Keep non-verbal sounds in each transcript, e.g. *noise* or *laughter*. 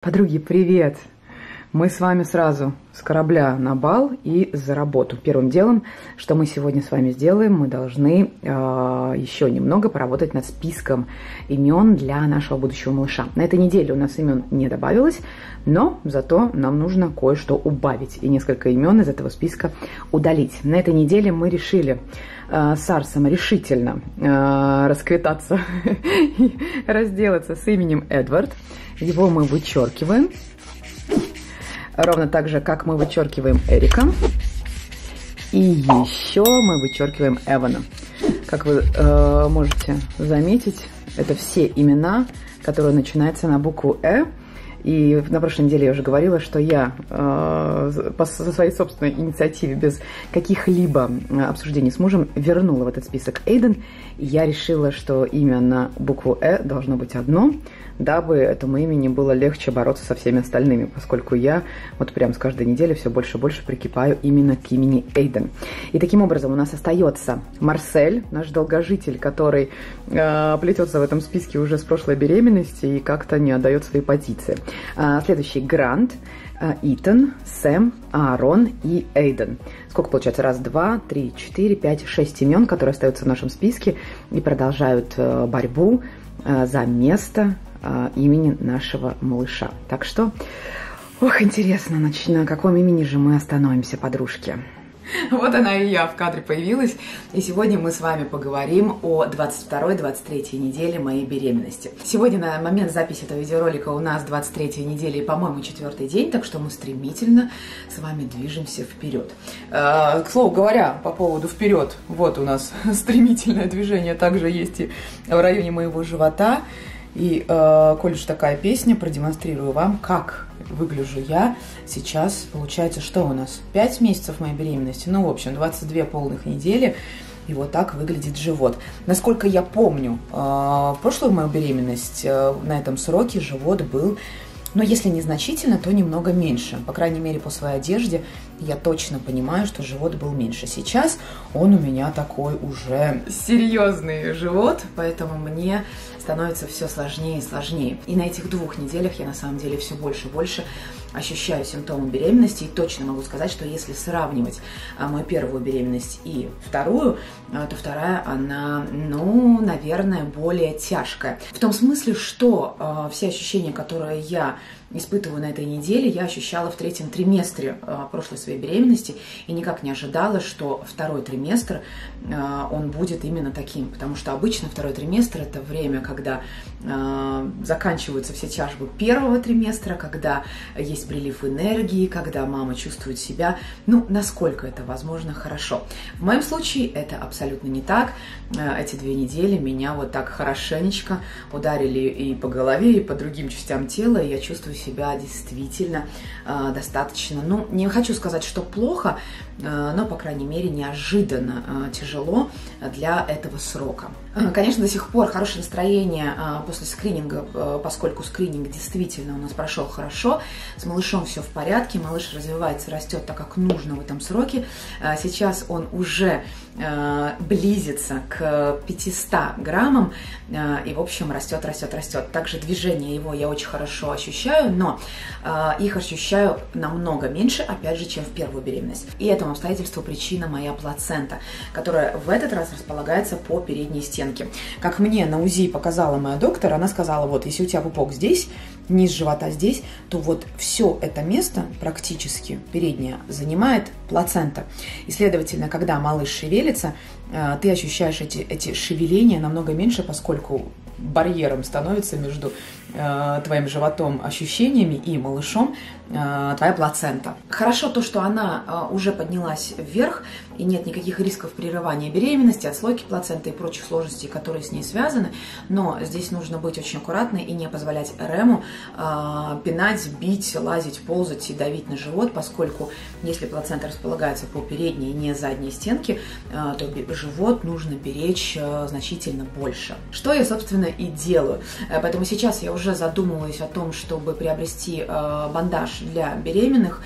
Подруги, привет! Мы с вами сразу с корабля на бал и за работу. Первым делом, что мы сегодня с вами сделаем, мы должны э, еще немного поработать над списком имен для нашего будущего малыша. На этой неделе у нас имен не добавилось, но зато нам нужно кое-что убавить и несколько имен из этого списка удалить. На этой неделе мы решили э, с Арсом решительно э, расквитаться *laughs* и разделаться с именем Эдвард. Его мы вычеркиваем. Ровно так же, как мы вычеркиваем Эрика. И еще мы вычеркиваем Эвана. Как вы э, можете заметить, это все имена, которые начинаются на букву «э». И на прошлой неделе я уже говорила, что я э, по своей собственной инициативе, без каких-либо обсуждений с мужем, вернула в этот список Эйден. И я решила, что имя на букву «э» должно быть одно – дабы этому имени было легче бороться со всеми остальными, поскольку я вот прям с каждой недели все больше и больше прикипаю именно к имени Эйден. И таким образом у нас остается Марсель, наш долгожитель, который э, плетется в этом списке уже с прошлой беременности и как-то не отдает свои позиции. А, следующий Грант, э, Итан, Сэм, Аарон и Эйден. Сколько получается? Раз, два, три, четыре, пять, шесть имен, которые остаются в нашем списке и продолжают э, борьбу э, за место имени нашего малыша. Так что, ох, интересно, на каком имени же мы остановимся, подружки. Вот она и я в кадре появилась. И сегодня мы с вами поговорим о 22-23 неделе моей беременности. Сегодня на момент записи этого видеоролика у нас 23 неделя и, по-моему, четвертый день, так что мы стремительно с вами движемся вперед. Э, к слову говоря, по поводу вперед, вот у нас *laughs* стремительное движение также есть и в районе моего живота. И, э, коль уж такая песня, продемонстрирую вам, как выгляжу я сейчас. Получается, что у нас? 5 месяцев моей беременности, ну, в общем, 22 полных недели. И вот так выглядит живот. Насколько я помню, э, прошлую мою беременность э, на этом сроке живот был но если незначительно, то немного меньше. По крайней мере, по своей одежде я точно понимаю, что живот был меньше. Сейчас он у меня такой уже серьезный живот, поэтому мне становится все сложнее и сложнее. И на этих двух неделях я на самом деле все больше и больше ощущаю симптомы беременности и точно могу сказать, что если сравнивать а, мою первую беременность и вторую, а, то вторая, она, ну, наверное, более тяжкая. В том смысле, что а, все ощущения, которые я испытываю на этой неделе, я ощущала в третьем триместре э, прошлой своей беременности и никак не ожидала, что второй триместр, э, он будет именно таким, потому что обычно второй триместр это время, когда э, заканчиваются все тяжбы первого триместра, когда есть прилив энергии, когда мама чувствует себя, ну, насколько это возможно, хорошо. В моем случае это абсолютно не так. Эти две недели меня вот так хорошенечко ударили и по голове, и по другим частям тела, и я чувствую себя действительно э, достаточно, ну, не хочу сказать, что плохо, э, но, по крайней мере, неожиданно э, тяжело для этого срока. Конечно, до сих пор хорошее настроение после скрининга, поскольку скрининг действительно у нас прошел хорошо, с малышом все в порядке, малыш развивается, растет так, как нужно в этом сроке. Сейчас он уже близится к 500 граммам и, в общем, растет, растет, растет. Также движение его я очень хорошо ощущаю, но э, их ощущаю намного меньше, опять же, чем в первую беременность. И этому обстоятельству причина моя плацента, которая в этот раз располагается по передней стенке. Как мне на УЗИ показала моя доктор, она сказала, вот, если у тебя пупок здесь, низ живота здесь, то вот все это место практически переднее занимает плацента. И, следовательно, когда малыш шевелится, э, ты ощущаешь эти, эти шевеления намного меньше, поскольку барьером становится между твоим животом ощущениями и малышом э, твоя плацента. Хорошо то, что она э, уже поднялась вверх, и нет никаких рисков прерывания беременности, отслойки плаценты и прочих сложностей, которые с ней связаны, но здесь нужно быть очень аккуратной и не позволять РЭМу э, пинать, бить, лазить, ползать и давить на живот, поскольку если плацента располагается по передней, не задней стенке, э, то живот нужно беречь э, значительно больше. Что я, собственно, и делаю. Э, поэтому сейчас я уже задумываюсь о том, чтобы приобрести э, бандаж для беременных,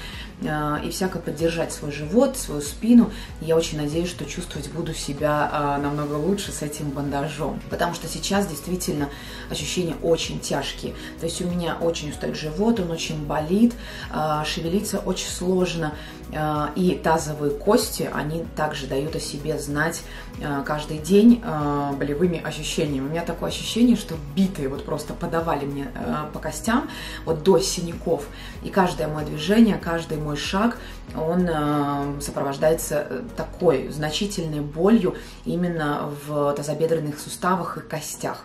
и всяко поддержать свой живот, свою спину. Я очень надеюсь, что чувствовать буду себя намного лучше с этим бандажом, потому что сейчас действительно ощущения очень тяжкие. То есть у меня очень устает живот, он очень болит, шевелиться очень сложно, и тазовые кости, они также дают о себе знать каждый день болевыми ощущениями. У меня такое ощущение, что битые вот просто подавали мне по костям, вот до синяков. И каждое мое движение, каждый мой шаг, он сопровождается э, такой значительной болью именно в тазобедренных суставах и костях.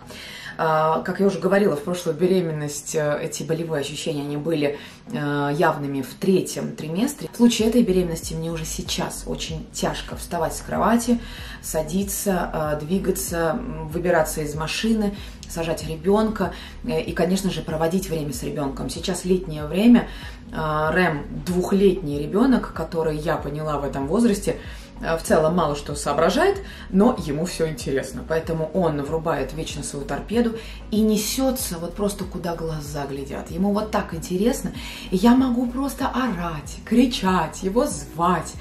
А, как я уже говорила, в прошлую беременность э, эти болевые ощущения, они были явными в третьем триместре. В случае этой беременности мне уже сейчас очень тяжко вставать с кровати, садиться, двигаться, выбираться из машины, сажать ребенка и, конечно же, проводить время с ребенком. Сейчас летнее время, Рэм двухлетний ребенок, который я поняла в этом возрасте, Э, в целом мало что соображает, но ему все интересно. Поэтому он врубает вечно свою торпеду и несется вот просто куда глаза глядят. Ему вот так интересно. И я могу просто орать, кричать, его звать.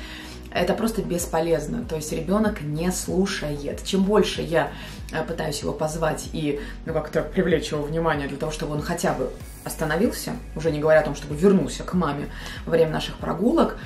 Это просто бесполезно. То есть ребенок не слушает. Чем больше я э, пытаюсь его позвать и ну, как-то привлечь его внимание для того, чтобы он хотя бы остановился, уже не говоря о том, чтобы вернулся к маме во время наших прогулок,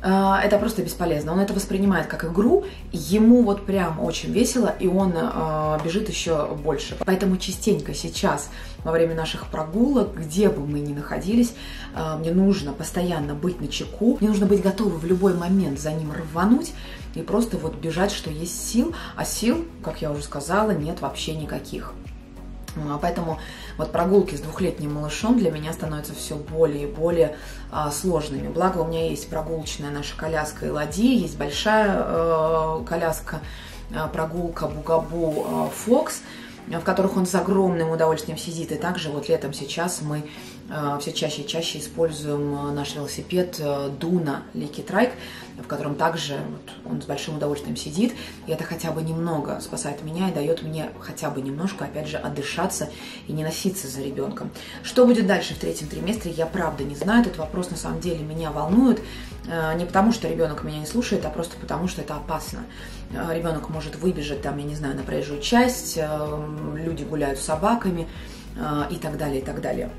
это просто бесполезно. Он это воспринимает как игру, ему вот прям очень весело, и он э, бежит еще больше. Поэтому частенько сейчас, во время наших прогулок, где бы мы ни находились, э, мне нужно постоянно быть на чеку, мне нужно быть готовым в любой момент за ним рвануть и просто вот бежать, что есть сил, а сил, как я уже сказала, нет вообще никаких. А, поэтому вот прогулки с двухлетним малышом для меня становятся все более и более а, сложными. Благо у меня есть прогулочная наша коляска и ладьи, есть большая э, коляска, э, прогулка Бугабу э, Фокс, в которых он с огромным удовольствием сидит. И также вот летом сейчас мы все чаще и чаще используем э, наш велосипед э, Дуна Лики Трайк, в котором также вот, он с большим удовольствием сидит, и это хотя бы немного спасает меня и дает мне хотя бы немножко, опять же, отдышаться и не носиться за ребенком. Что будет дальше в третьем триместре, я правда не знаю, этот вопрос на самом деле меня волнует, не потому что ребенок меня не слушает, а просто потому что это опасно. Ребенок может выбежать там, я не знаю, на проезжую часть, люди гуляют с собаками и так далее, и так далее.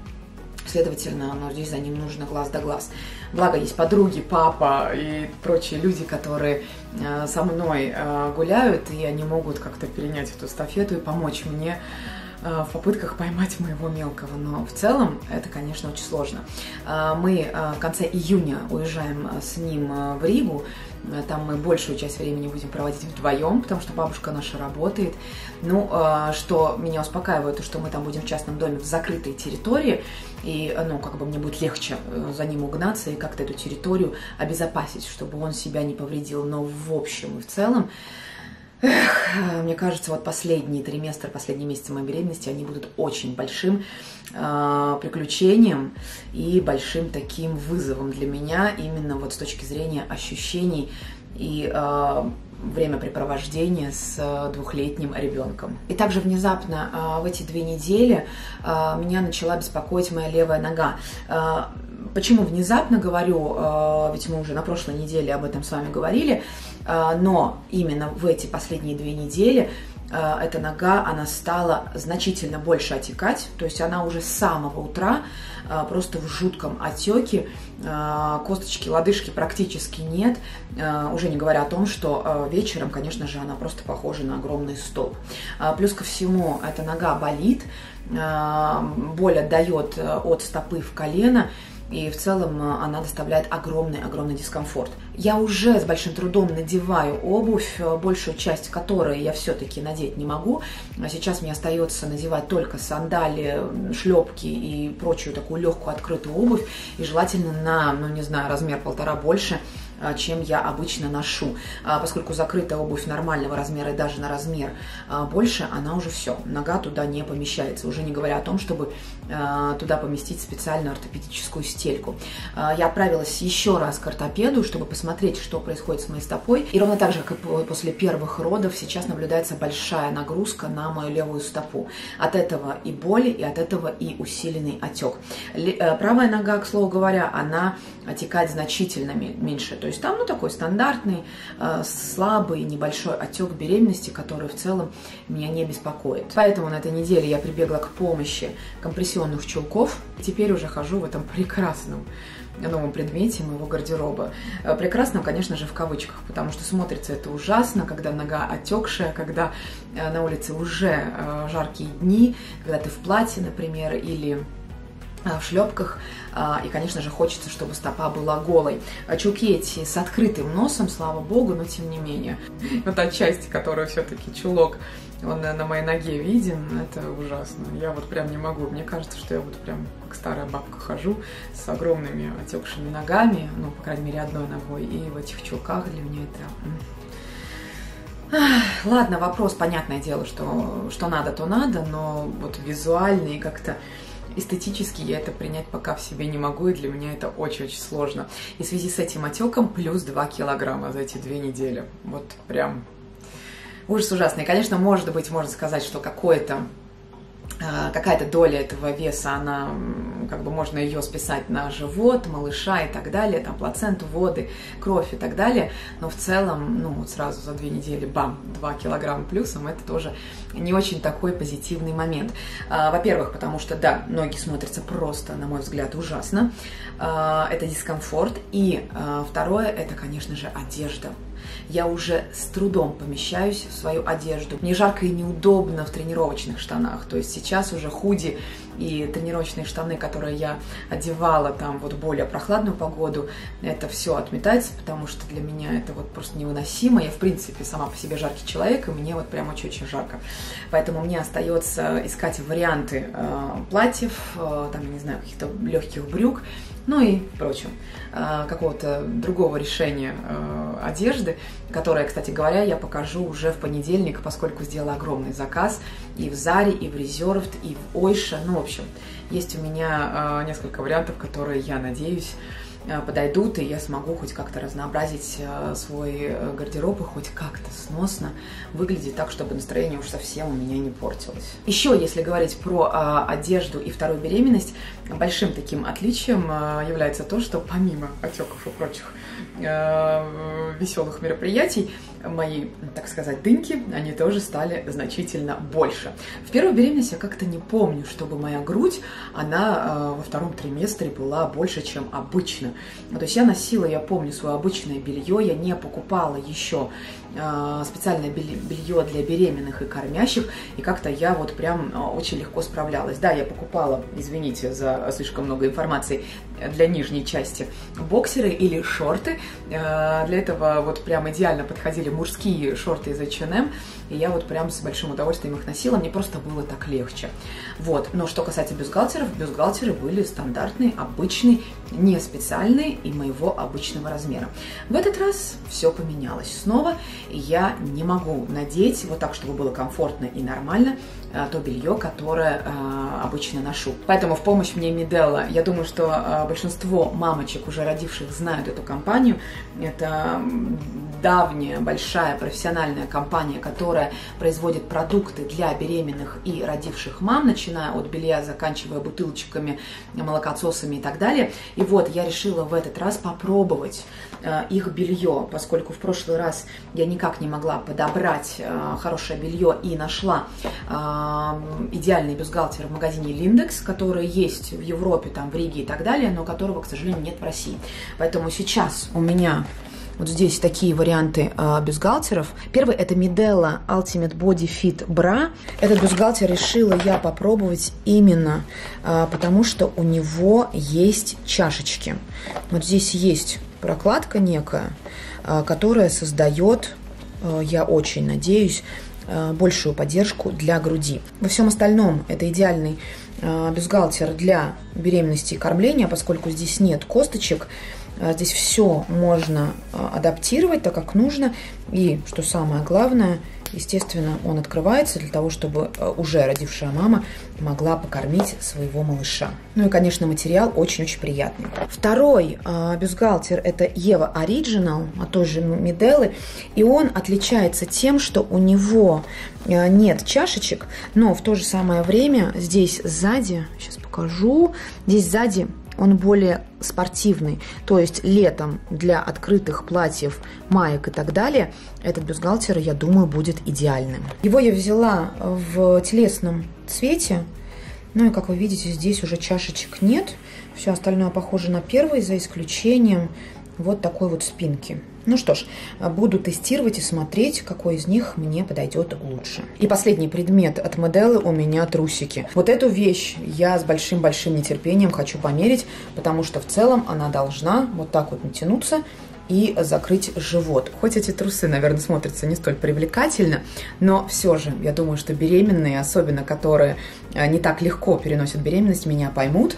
Следовательно, ну, здесь за ним нужно глаз да глаз. Благо есть подруги, папа и прочие люди, которые э, со мной э, гуляют, и они могут как-то перенять эту эстафету и помочь мне в попытках поймать моего мелкого. Но в целом это, конечно, очень сложно. Э, мы э, в конце июня уезжаем с ним в Ригу. Там мы большую часть времени будем проводить вдвоем, потому что бабушка наша работает. Ну, что меня успокаивает, то, что мы там будем в частном доме в закрытой территории, и, ну, как бы мне будет легче э, за ним угнаться и как-то эту территорию обезопасить, чтобы он себя не повредил. Но в общем и в целом, эх, мне кажется, вот последний триместр, последние месяцы моей беременности, они будут очень большим э, приключением и большим таким вызовом для меня, именно вот с точки зрения ощущений и э, времяпрепровождения с э, двухлетним ребенком. И также внезапно в эти две недели меня начала беспокоить моя левая нога. Почему внезапно говорю, ведь мы уже на прошлой неделе об этом с вами говорили, но именно в эти последние две недели эта нога, она стала значительно больше отекать, то есть она уже с самого утра просто в жутком отеке, косточки, лодыжки практически нет, уже не говоря о том, что вечером, конечно же, она просто похожа на огромный столб. Плюс ко всему, эта нога болит, боль отдает э, от стопы в колено, и в целом э, она доставляет огромный-огромный дискомфорт. Я уже с большим трудом надеваю обувь, э, большую часть которой я все-таки надеть не могу. А сейчас мне остается надевать только сандали, шлепки и прочую такую легкую открытую обувь, и желательно на, ну не знаю, размер полтора больше, э, чем я обычно ношу. А поскольку закрытая обувь нормального размера и даже на размер больше, она уже все, нога туда не помещается. Уже не говоря о том, чтобы туда поместить специальную ортопедическую стельку. Э, я отправилась еще раз к ортопеду, чтобы посмотреть, что происходит с моей стопой. И ровно так же, как и после первых родов, сейчас наблюдается большая нагрузка на мою левую стопу. От этого и боли, и от этого и усиленный отек. Правая нога, к слову говоря, она отекает значительно меньше. То есть там, ну, такой стандартный, слабый, небольшой отек беременности, который в целом меня не беспокоит. Поэтому на этой неделе я прибегла к помощи компрессионных чулков. Теперь уже хожу в этом прекрасном новом предмете моего гардероба. Э, прекрасном, конечно же, в кавычках, потому что смотрится это ужасно, когда нога отекшая, когда э, на улице уже э, жаркие дни, когда ты в платье, например, или в шлепках, и, конечно же, хочется, чтобы стопа была голой. Чулки эти с открытым носом, слава богу, но тем не менее. *laughs* Вот та часть, которая все-таки чулок он на моей ноге виден, это ужасно. Я вот прям не могу. Мне кажется, что я вот прям как старая бабка хожу с огромными отекшими ногами, ну, по крайней мере, одной ногой, и в этих чулках для меня это... Ладно, вопрос, понятное дело, что, что надо, то надо, но вот визуально и как-то эстетически я это принять пока в себе не могу, и для меня это очень-очень сложно. И в связи с этим отеком плюс 2 килограмма за эти две недели. Вот прям ужас ужасный. Конечно, может быть, можно сказать, что какое-то какая-то доля этого веса, она, как бы можно ее списать на живот, малыша и так далее, там плаценту, воды, кровь и так далее, но в целом, ну, вот сразу за две недели, бам, 2 килограмма плюсом, это тоже не очень такой позитивный момент. А, во-первых, потому что, да, ноги смотрятся просто, на мой взгляд, ужасно, а, это дискомфорт, и второе, это, конечно же, одежда я уже с трудом помещаюсь в свою одежду. Мне жарко и неудобно в тренировочных штанах. То есть сейчас уже худи и тренировочные штаны, которые я одевала там вот более прохладную погоду, это все отметается, потому что для меня это вот просто невыносимо. Я, в принципе, сама по себе жаркий человек, и мне вот прям очень-очень жарко. Поэтому мне остается искать варианты э, платьев, э, там, я не знаю, каких-то легких брюк, ну и прочим, э, какого-то другого решения э, одежды, которое, кстати говоря, я покажу уже в понедельник, поскольку сделала огромный заказ и в Заре, и в Резервд, и в Ойша, ну, в общем, есть у меня э, несколько вариантов, которые, я надеюсь, подойдут, и я смогу хоть как-то разнообразить э, свой э, гардероб и хоть как-то сносно выглядеть так, чтобы настроение уж совсем у меня не портилось. Еще, если говорить про одежду и вторую беременность, большим таким отличием является то, что помимо отеков и прочих веселых мероприятий, мои, так сказать, дынки, они тоже стали значительно больше. В первую беременность я как-то не помню, чтобы моя грудь, она э, во втором триместре была больше, чем обычно. То есть я носила, я помню, свое обычное белье, я не покупала еще специальное белье для беременных и кормящих, и как-то я вот прям э, очень легко справлялась. Да, я покупала, извините за слишком много информации, для нижней части боксеры или шорты. Для этого вот прям идеально подходили мужские шорты из H&M, и я вот прям с большим удовольствием их носила, мне просто было так легче. Вот, но что касается бюстгальтеров, бюстгальтеры были стандартные, обычные, не специальные и моего обычного размера. В этот раз все поменялось снова, я не могу надеть вот так, чтобы было комфортно и нормально, то белье, которое э, обычно ношу. Поэтому в помощь мне Миделла. Я думаю, что э, большинство мамочек, уже родивших, знают эту компанию. Это давняя, большая профессиональная компания, которая производит продукты для беременных и родивших мам, начиная от белья, заканчивая бутылочками, молокососами и так далее. И вот я решила в этот раз попробовать э, их белье, поскольку в прошлый раз я никак не могла подобрать э, хорошее белье и нашла э, идеальный бюстгальтер в магазине Lindex, который есть в Европе, там в Риге и так далее, но которого, к сожалению, нет в России. Поэтому сейчас у меня вот здесь такие варианты э, бюстгальтеров. Первый это Midella Ultimate Body Fit Bra. Этот бюстгальтер решила я попробовать именно э, потому, что у него есть чашечки. Вот здесь есть прокладка некая, э, которая создает, э, я очень надеюсь, большую поддержку для груди. Во всем остальном это идеальный бюстгальтер для беременности и кормления, поскольку здесь нет косточек, а, здесь все можно адаптировать так, как нужно. И, что самое главное, Естественно, он открывается для того, чтобы э, уже родившая мама могла покормить своего малыша. Ну и, конечно, материал очень-очень приятный. Второй э, бюстгальтер – это Ева Original, а тоже Меделы. И он отличается тем, что у него э, нет чашечек, но в то же самое время здесь сзади, сейчас покажу, здесь сзади он более спортивный. То есть летом для открытых платьев, маек и так далее этот бюстгальтер, я думаю, будет идеальным. Его я взяла в телесном цвете. Ну и как вы видите, здесь уже чашечек нет. Все остальное похоже на первый, за исключением вот такой вот спинки. Ну что ж, буду тестировать и смотреть, какой из них мне подойдет лучше. И последний предмет от Моделы у меня трусики. Вот эту вещь я с большим-большим нетерпением хочу померить, потому что в целом она должна вот так вот натянуться и закрыть живот. Хоть эти трусы, наверное, смотрятся не столь привлекательно, но все же, я думаю, что беременные, особенно которые э, не так легко переносят беременность, меня поймут.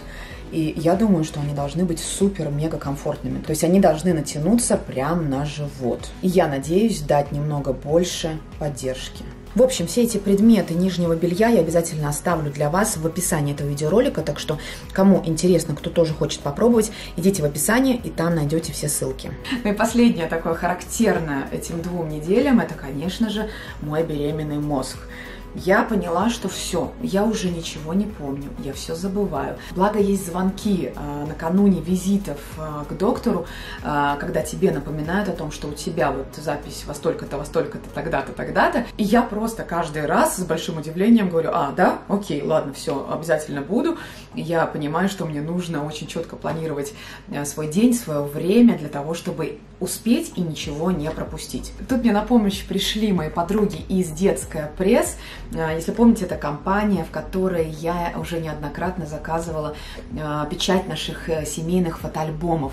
И я думаю, что они должны быть супер-мега комфортными. То есть они должны натянуться прямо на живот. И я надеюсь дать немного больше поддержки. В общем, все эти предметы нижнего белья я обязательно оставлю для вас в описании этого видеоролика, так что кому интересно, кто тоже хочет попробовать, идите в описание, и там найдете все ссылки. Ну и последнее такое характерное этим двум неделям, это, конечно же, мой беременный мозг я поняла, что все, я уже ничего не помню, я все забываю. Благо есть звонки э, накануне визитов э, к доктору, э, когда тебе напоминают о том, что у тебя вот запись во столько-то, во столько-то, тогда-то, тогда-то. И я просто каждый раз с большим удивлением говорю, а, да, окей, ладно, все, обязательно буду. я понимаю, что мне нужно очень четко планировать э, свой день, свое время для того, чтобы успеть и ничего не пропустить. Тут мне на помощь пришли мои подруги из детская пресс. А, если помните, это компания, в которой я уже неоднократно заказывала а, печать наших э, семейных фотоальбомов.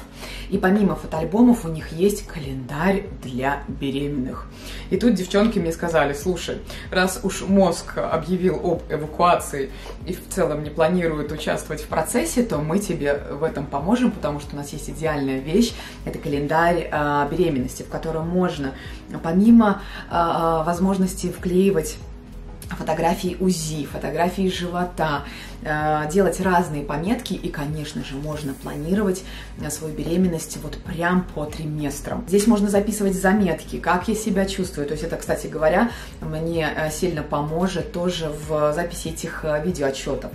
И помимо фотоальбомов у них есть календарь для беременных. И тут девчонки мне сказали, слушай, раз уж мозг объявил об эвакуации и в целом не планирует участвовать в процессе, то мы тебе в этом поможем, потому что у нас есть идеальная вещь. Это календарь Э, беременности, в котором можно, помимо возможности вклеивать фотографии УЗИ, фотографии живота, делать разные пометки и, конечно же, можно планировать свою беременность вот прям по триместрам. Здесь можно записывать заметки, как я себя чувствую. То есть это, кстати говоря, мне сильно поможет тоже в записи этих видеоотчетов.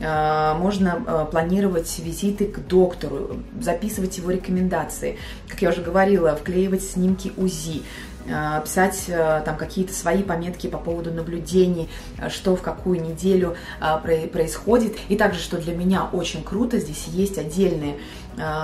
Можно планировать визиты к доктору, записывать его рекомендации, как я уже говорила, вклеивать снимки УЗИ, писать там какие-то свои пометки по поводу наблюдений, что в какую неделю происходит. И также, что для меня очень круто, здесь есть отдельные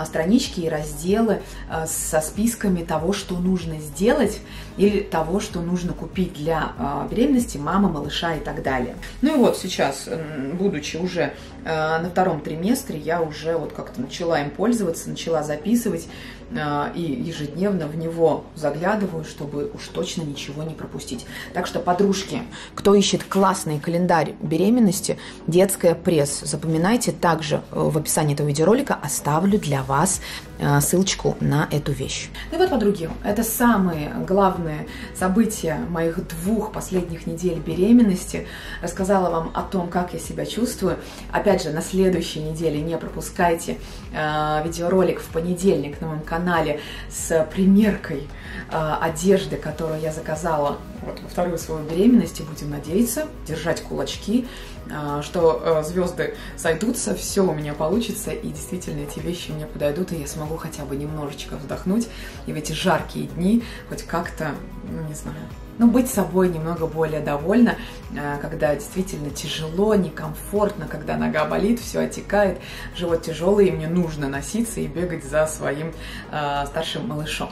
странички и разделы со списками того, что нужно сделать или того, что нужно купить для беременности мамы, малыша и так далее. Ну и вот сейчас, будучи уже на втором триместре, я уже вот как-то начала им пользоваться, начала записывать и ежедневно в него заглядываю, чтобы уж точно ничего не пропустить. Так что, подружки, кто ищет классный календарь беременности, детская пресс, запоминайте также э, в описании этого видеоролика оставлю для вас э, ссылочку на эту вещь. Ну и вот, подруги, это самые главные события моих двух последних недель беременности. Рассказала вам о том, как я себя чувствую. Опять же, на следующей неделе не пропускайте э, видеоролик в понедельник на моем канале с примеркой э, одежды, которую я заказала вот, во вторую свою беременность. И будем надеяться, держать кулачки, а, что э, звезды сойдутся, все у меня получится, и действительно эти вещи мне подойдут, и я смогу хотя бы немножечко вздохнуть, и в эти жаркие дни хоть как-то, ну не знаю, ну, быть собой немного более довольна, э, когда действительно тяжело, некомфортно, когда нога болит, все отекает, живот тяжелый, и мне нужно носиться и бегать за своим э, старшим малышом.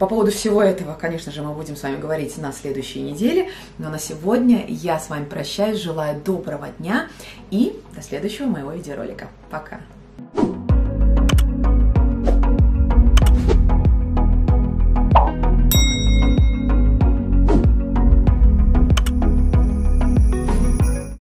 По поводу всего этого, конечно же, мы будем с вами говорить на следующей неделе. Но на сегодня я с вами прощаюсь, желаю доброго дня и до следующего моего видеоролика. Пока!